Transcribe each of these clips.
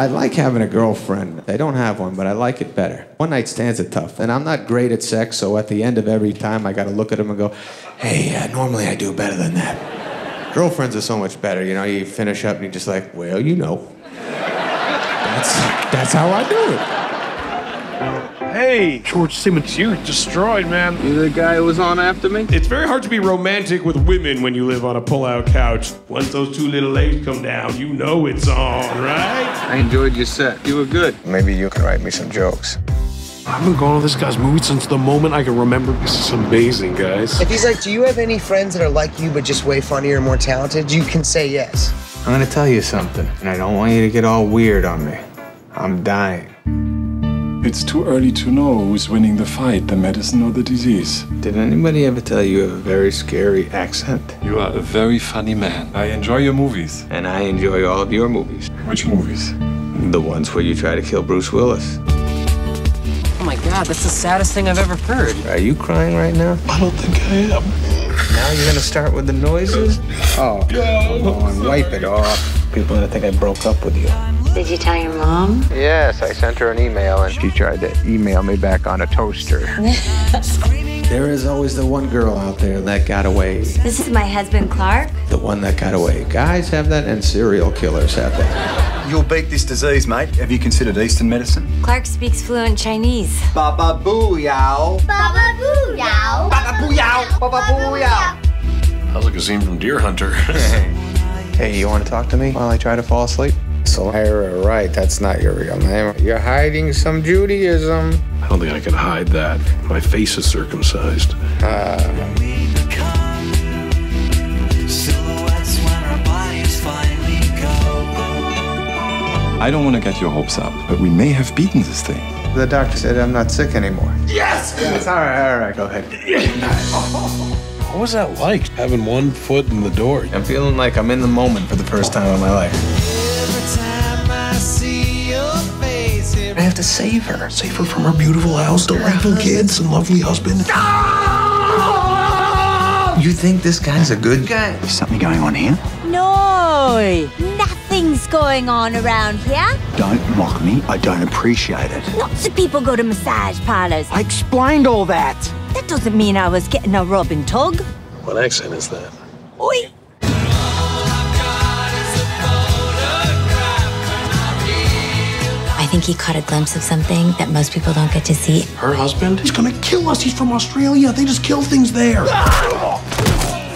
I like having a girlfriend. I don't have one, but I like it better. One night stands are tough, and I'm not great at sex, so at the end of every time, I gotta look at them and go, hey, uh, normally I do better than that. Girlfriends are so much better, you know, you finish up and you're just like, well, you know. That's, that's how I do it. Hey, George Simmons, you destroyed, man. You the guy who was on after me? It's very hard to be romantic with women when you live on a pull-out couch. Once those two little legs come down, you know it's on, right? I enjoyed your set. You were good. Maybe you can write me some jokes. I've been going to this guy's movie since the moment I can remember. This is amazing, guys. If he's like, do you have any friends that are like you but just way funnier and more talented? You can say yes. I'm gonna tell you something, and I don't want you to get all weird on me. I'm dying. It's too early to know who's winning the fight, the medicine or the disease. Did anybody ever tell you you have a very scary accent? You are a very funny man. I enjoy your movies. And I enjoy all of your movies. Which movies? The ones where you try to kill Bruce Willis. Oh my god, that's the saddest thing I've ever heard. Are you crying right now? I don't think I am. Now you're gonna start with the noises? Oh, come on, wipe it off. People are gonna think I broke up with you. Did you tell your mom? Yes, I sent her an email and she tried to email me back on a toaster. There is always the one girl out there that got away. This is my husband, Clark. The one that got away. Guys have that, and serial killers have that. You'll beat this disease, mate. Have you considered Eastern medicine? Clark speaks fluent Chinese. Baba booyah. Baba booyah. Baba booyah. Baba booyah. Sounds like a scene from Deer Hunter. hey, you wanna talk to me while I try to fall asleep? So, Ira, right, that's not your real name. You're hiding some Judaism. I don't think I can hide that. My face is circumcised. I don't want to get your hopes up, but we may have beaten this thing. The doctor said I'm not sick anymore. Yes! It's all right, all right, go ahead. What was that like, having one foot in the door? I'm feeling like I'm in the moment for the first time in my life. Have to save her. Save her from her beautiful house, delightful kids, and lovely husband. You think this guy's a good guy? Is something going on here? No, nothing's going on around here. Don't mock me. I don't appreciate it. Lots of people go to massage parlors. I explained all that. That doesn't mean I was getting a rub and tug. What accent is that? Oi. Think he caught a glimpse of something that most people don't get to see. Her husband? He's gonna kill us. He's from Australia. They just kill things there.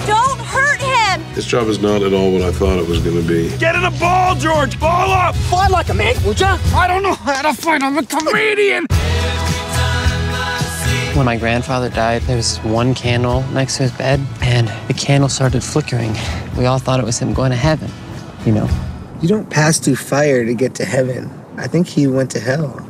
Don't hurt him. This job is not at all what I thought it was gonna be. Get in a ball, George! Ball up! Fight like a man, would ya? I don't know how to fight. I'm a comedian! When my grandfather died, there was one candle next to his bed, and the candle started flickering. We all thought it was him going to heaven, you know. You don't pass through fire to get to heaven. I think he went to hell.